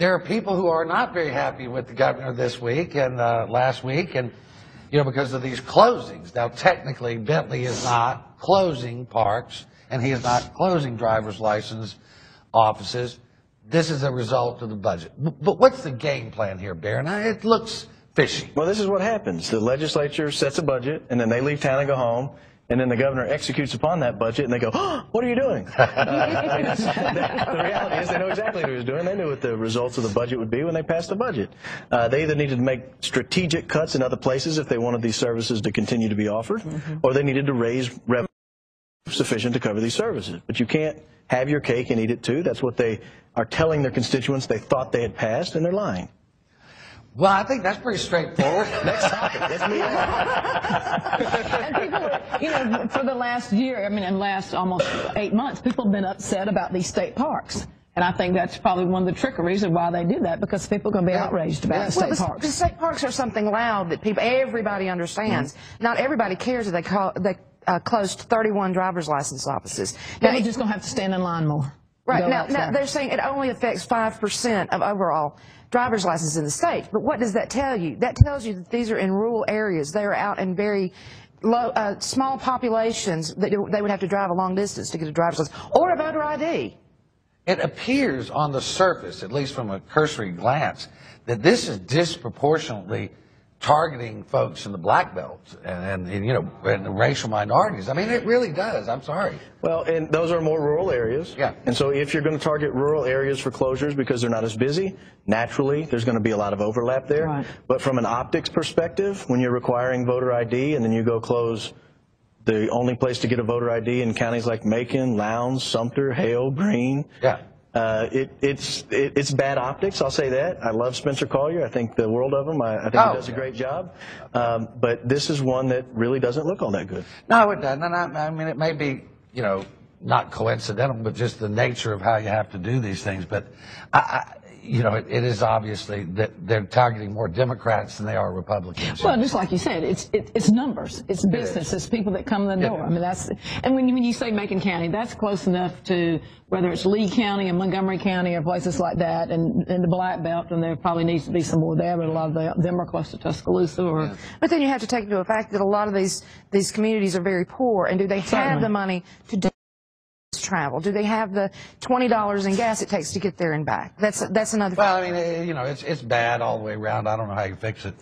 there are people who are not very happy with the governor this week and uh, last week, and you know because of these closings. Now, technically, Bentley is not closing parks, and he is not closing driver's license offices. This is a result of the budget. But what's the game plan here, Baron? It looks fishy. Well, this is what happens. The legislature sets a budget, and then they leave town and go home, and then the governor executes upon that budget, and they go, oh, "What are you doing?" The reality is, they know exactly what he was doing. They knew what the results of the budget would be when they passed the budget. Uh, they either needed to make strategic cuts in other places if they wanted these services to continue to be offered, or they needed to raise revenue sufficient to cover these services. But you can't have your cake and eat it too. That's what they are telling their constituents they thought they had passed, and they're lying. Well, I think that's pretty straightforward. Next topic. Let's move on. And people, you know, for the last year, I mean, in the last almost eight months, people have been upset about these state parks. And I think that's probably one of the trickeries of why they do that, because people are going to be outraged about Yeah. state Well, the, parks. the state parks are something loud that people, everybody understands. Mm-hmm. Not everybody cares that they call, they uh, closed 31 driver's license offices. Now, They're just going to have to stand in line more. Right now, now, they're saying it only affects five percent of overall driver's licenses in the state. But what does that tell you? That tells you that these are in rural areas. They are out in very low, uh, small populations that they would have to drive a long distance to get a driver's license or a voter ID. It appears on the surface, at least from a cursory glance, that this is disproportionately targeting folks in the black belt and, and, and, you know and racial minorities. I mean, it really does. I'm sorry. Well, and those are more rural areas. Yeah. And so if you're going to target rural areas for closures because they're not as busy, naturally there's going to be a lot of overlap there. Right. But from an optics perspective, when you're requiring voter ID and then you go close the only place to get a voter ID in counties like Macon, Lowndes, Sumter, Hale, Greene. Yeah. Uh, it, it's it, it's bad optics. I'll say that. I love Spencer Collier. I think the world of him. I, I think Oh, he does a great job. Um, but this is one that really doesn't look all that good. No, it doesn't. And I, I mean, it may be, you know, not coincidental, but just the nature of how you have to do these things. But, I, I, you know, it, it is obviously that they're targeting more Democrats than they are Republicans. Well, just like you said, it's it, it's numbers, it's business, it's people that come in the door. I mean, that's and when you, when you say Macon County, that's close enough to whether it's Lee County and Montgomery County or places like that, and, and the Black Belt, and there probably needs to be some more there, but a lot of the, them are close to Tuscaloosa or. But then you have to take into the fact that a lot of these these communities are very poor, and do they have the money to do this travel? Do they have the twenty dollars in gas it takes to get there and back? That's that's another. Well, I mean, you know, it's it's bad all the way around. I don't know how you fix it.